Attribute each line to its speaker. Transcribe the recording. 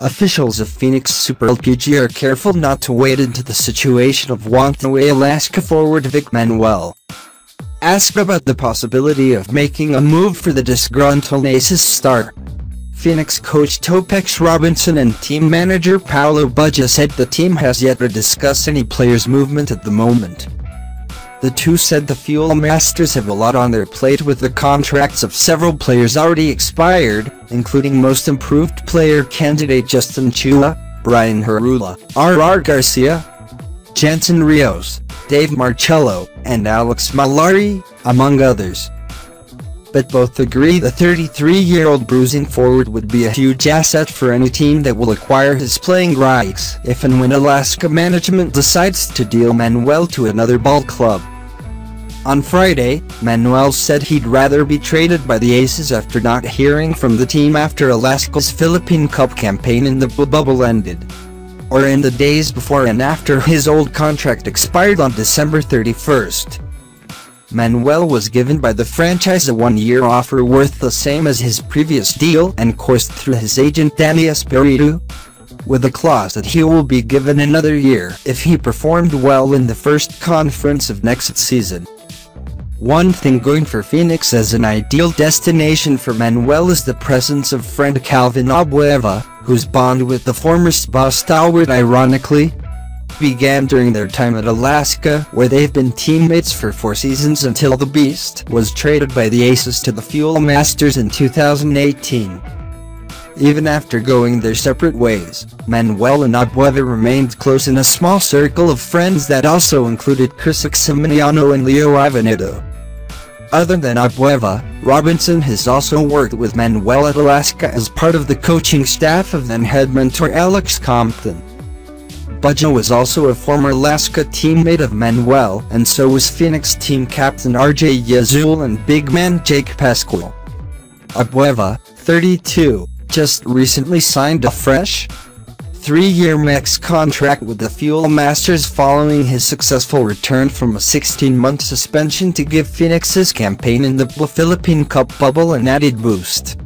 Speaker 1: Officials of Phoenix Super LPG are careful not to wade into the situation of Wantaway Alaska forward Vic Manuel. Asked about the possibility of making a move for the disgruntled Aces star, Phoenix coach Topex Robinson and team manager Paolo Bugia said the team has yet to discuss any player's movement at the moment. The two said the Fuel Masters have a lot on their plate with the contracts of several players already expired, including most improved player candidate Justin Chua, Brian Heruela, R.R. Garcia, Jansen Rios, Dave Marcelo, and Alex Mallari, among others. But both agree the 33-year-old bruising forward would be a huge asset for any team that will acquire his playing rights if and when Alaska management decides to deal Manuel to another ball club. On Friday, Manuel said he'd rather be traded by the Aces after not hearing from the team after Alaska's Philippine Cup campaign in the bubble ended. Or in the days before and after his old contract expired on December 31st. Manuel was given by the franchise a one-year offer worth the same as his previous deal and coursed through his agent Danny Espiritu, with a clause that he will be given another year if he performed well in the first conference of next season. One thing going for Phoenix as an ideal destination for Manuel is the presence of friend Calvin Abueva, whose bond with the former PSBA stalwart ironically began during their time at Alaska, where they've been teammates for four seasons until the Beast was traded by the Aces to the Fuel Masters in 2018. Even after going their separate ways, Manuel and Abueva remained close in a small circle of friends that also included Chris Exciminiano and Leo Avenido. Other than Abueva, Robinson has also worked with Manuel at Alaska as part of the coaching staff of then head mentor Alex Compton. Bugia was also a former Alaska teammate of Manuel and so was Phoenix team captain RJ Jazul and big man Jake Pascual. Abueva, 32, just recently signed a fresh, three-year max contract with the Fuel Masters following his successful return from a 16-month suspension to give Phoenix's campaign in the Philippine Cup bubble an added boost.